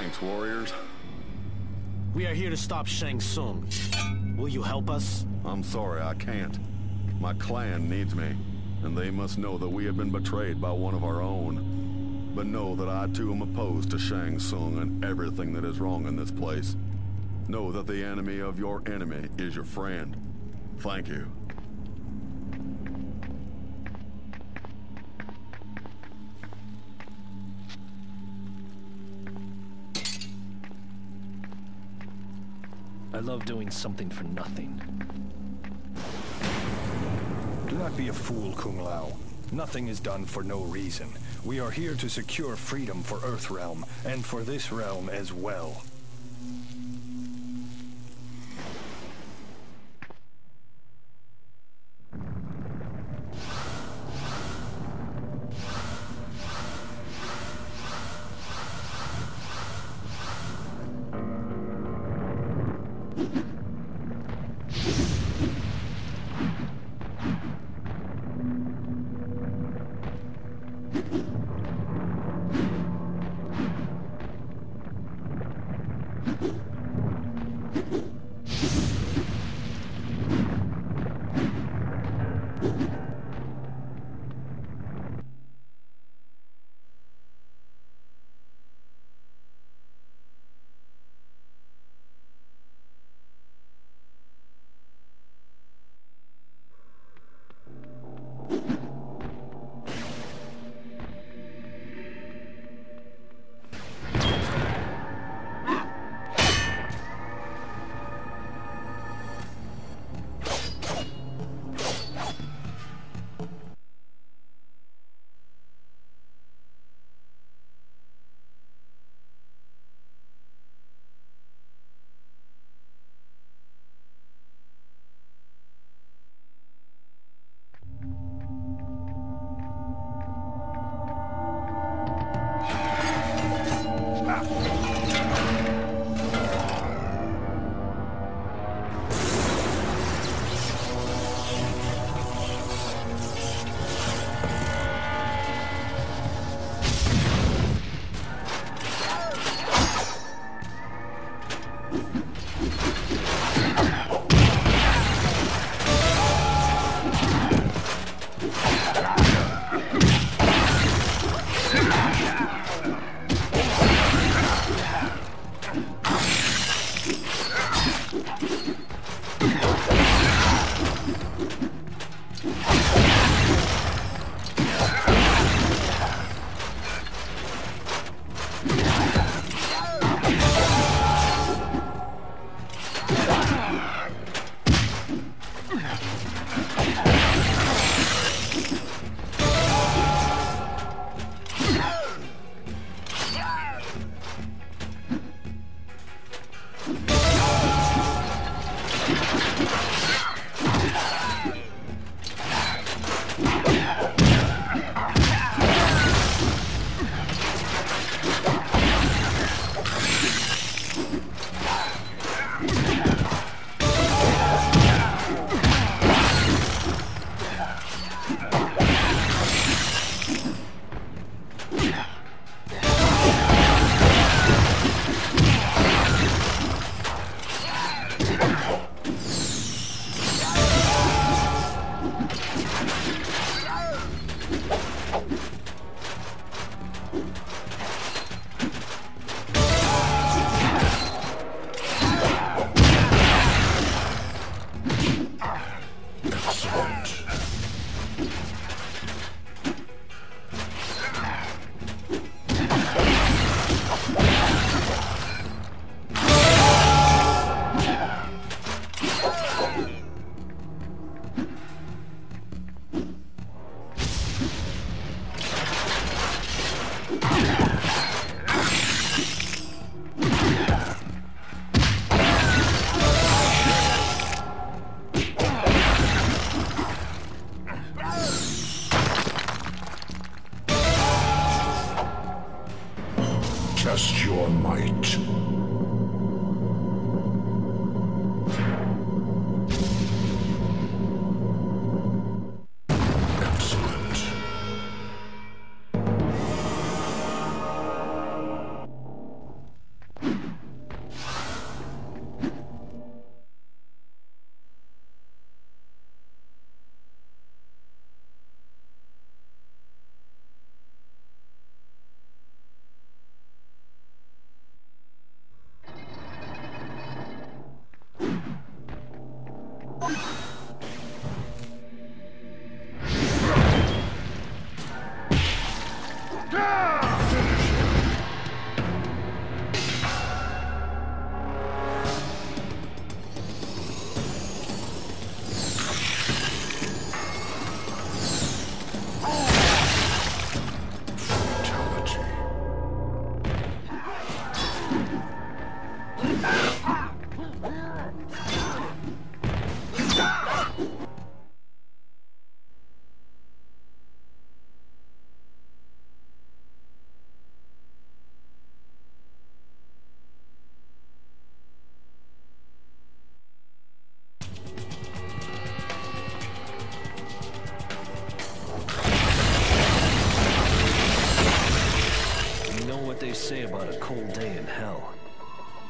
thanks, warriors. We are here to stop Shang Tsung. Will you help us? I'm sorry, I can't. My clan needs me, and they must know that we have been betrayed by one of our own. But know that I too am opposed to Shang Tsung and everything that is wrong in this place. Know that the enemy of your enemy is your friend. Thank you. I love doing something for nothing. Do not be a fool, Kung Lao. Nothing is done for no reason. We are here to secure freedom for Earthrealm, and for this realm as well.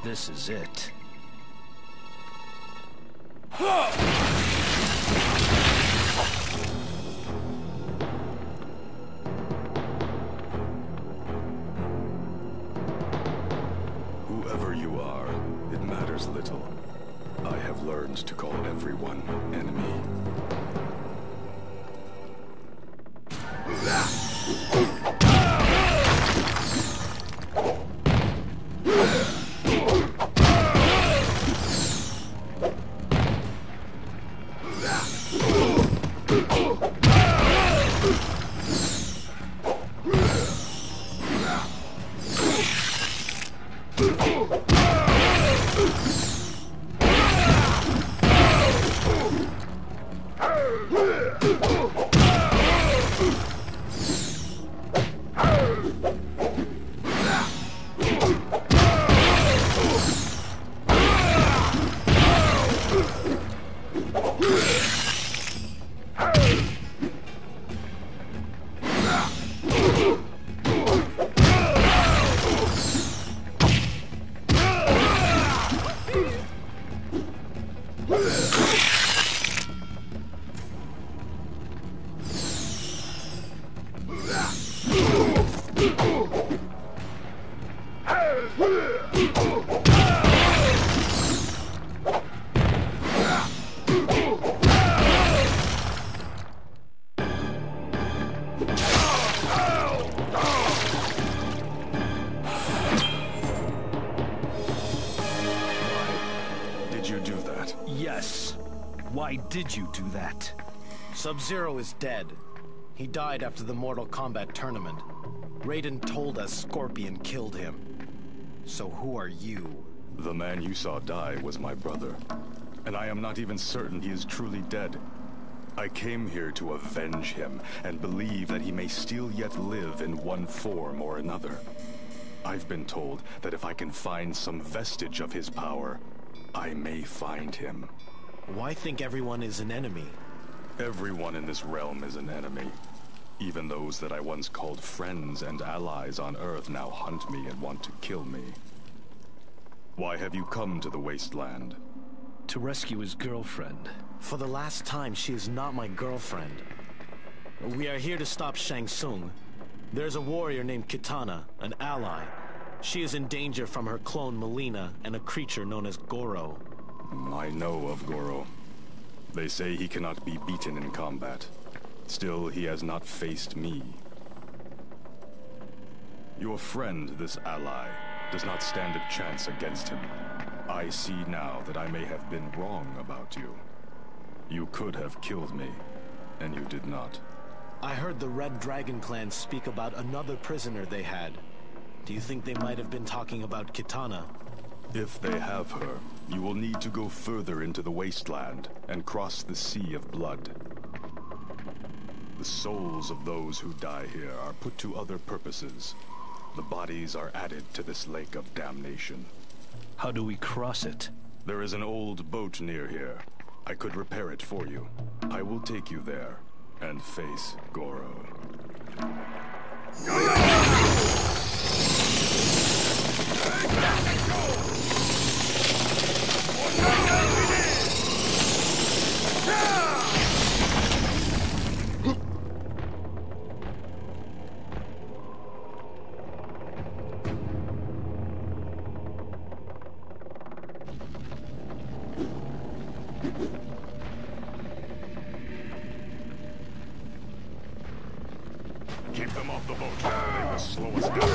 This is it. Yeah. Why did you do that? Sub-Zero is dead. He died after the Mortal Kombat tournament. Raiden told us Scorpion killed him. So who are you? The man you saw die was my brother. And I am not even certain he is truly dead. I came here to avenge him and believe that he may still yet live in one form or another. I've been told that if I can find some vestige of his power, I may find him. Why think everyone is an enemy? Everyone in this realm is an enemy. Even those that I once called friends and allies on Earth now hunt me and want to kill me. Why have you come to the Wasteland? To rescue his girlfriend. For the last time, she is not my girlfriend. We are here to stop Shang Tsung. There's a warrior named Kitana, an ally. She is in danger from her clone Mileena and a creature known as Goro. I know of Goro. They say he cannot be beaten in combat. Still, he has not faced me. Your friend, this ally, does not stand a chance against him. I see now that I may have been wrong about you. You could have killed me, and you did not. I heard the Red Dragon Clan speak about another prisoner they had. Do you think they might have been talking about Kitana? If they have her, you will need to go further into the wasteland and cross the Sea of Blood. The souls of those who die here are put to other purposes. The bodies are added to this lake of damnation. How do we cross it? There is an old boat near here. I could repair it for you. I will take you there and face Goro. Will slow us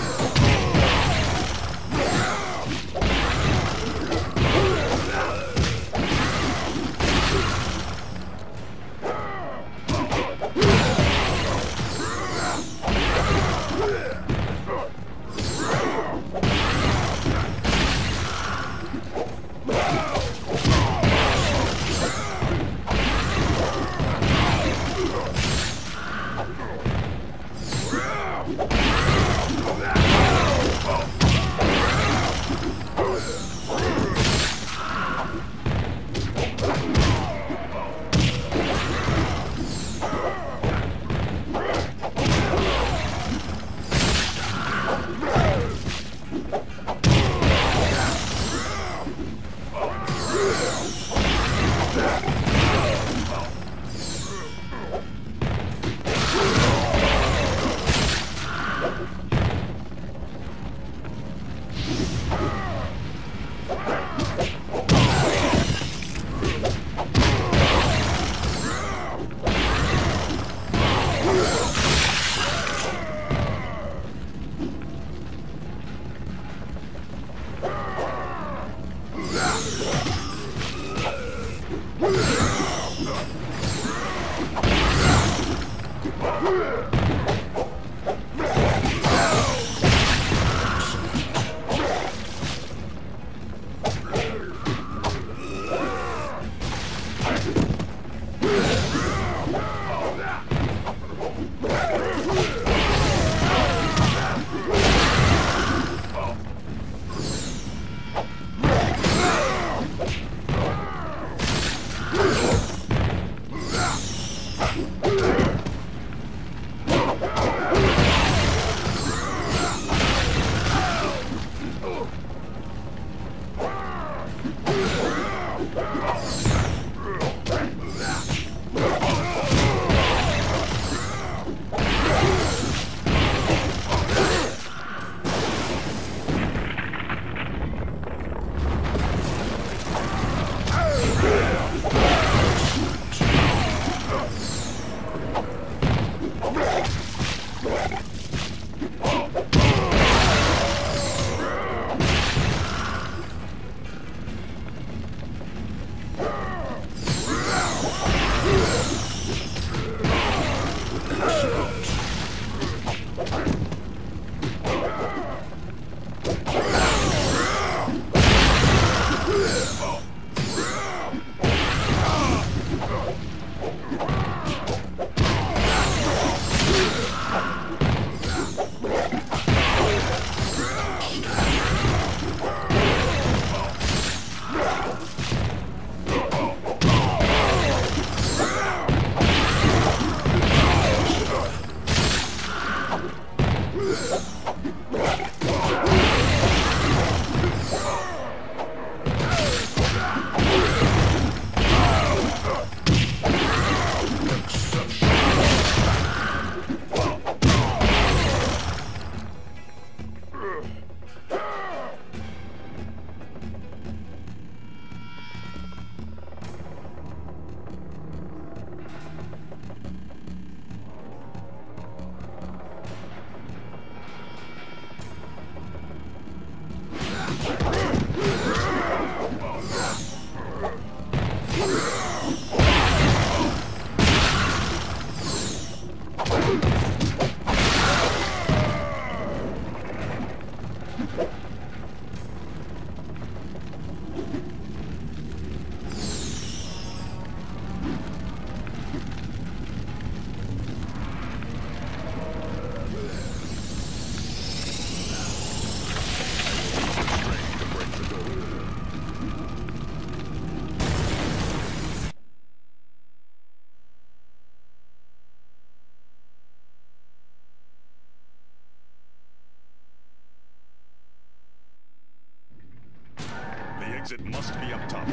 exit must be up top.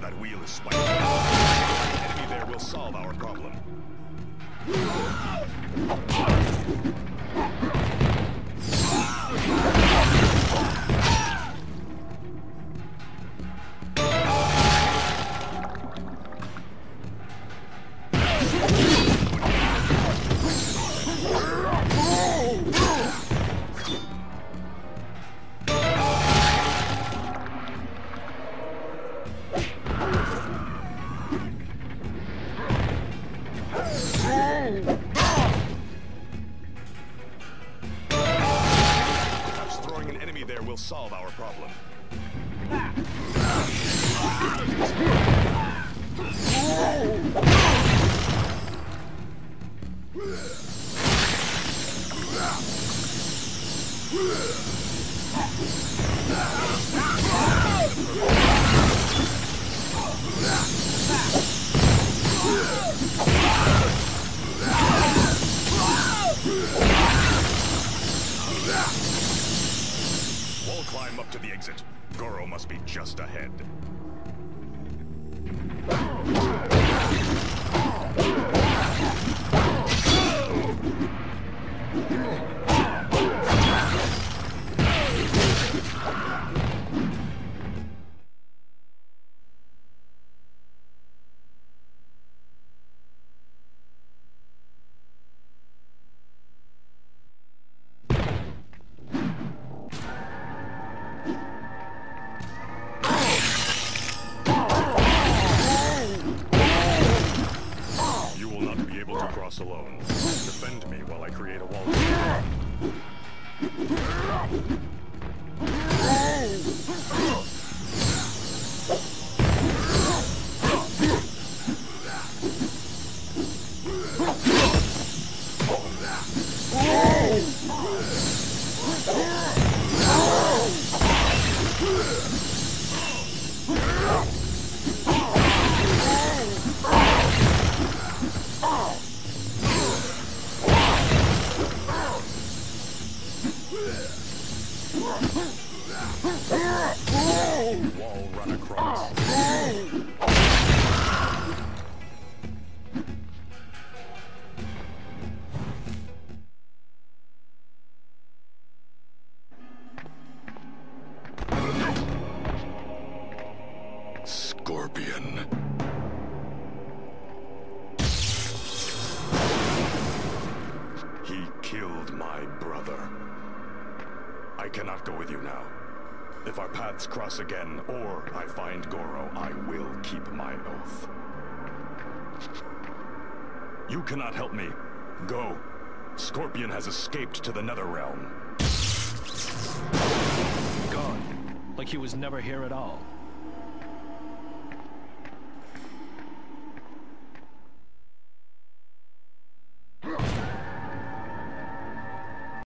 That wheel is spiked. Enemy there will solve our problem. We'll climb up to the exit. Goro must be just ahead. You my brother. I cannot go with you now. If our paths cross again, or I find Goro, I will keep my oath. You cannot help me. Go. Scorpion has escaped to the Nether Realm. Gone. Like he was never here at all.